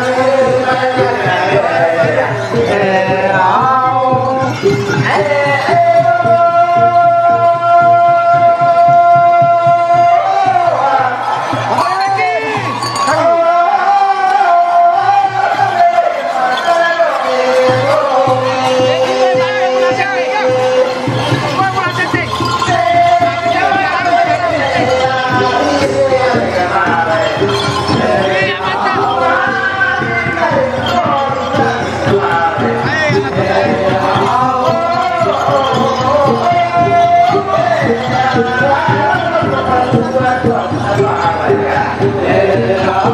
Amém. Yeah.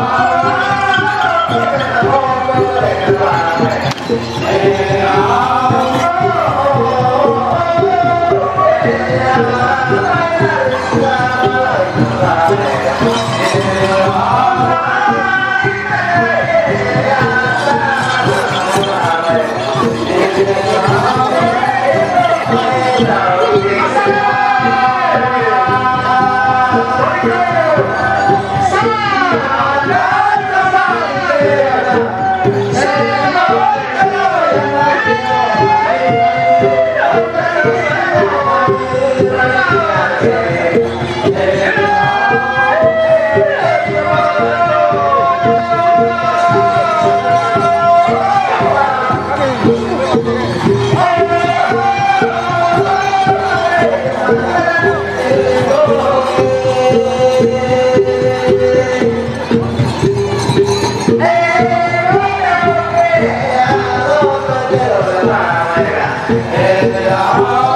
Hallelujah.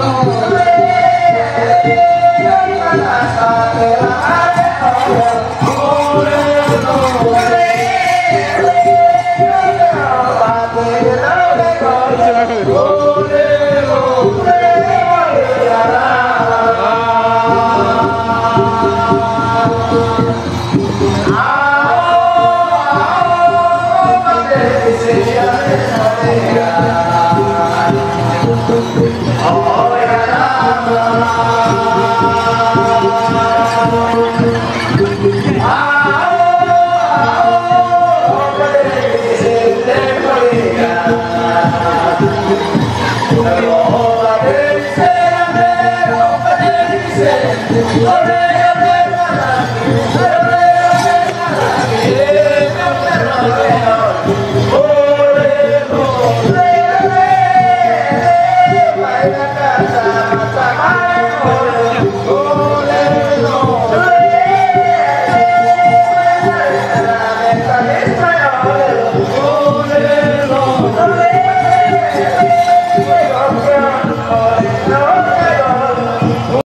Oh, yeah,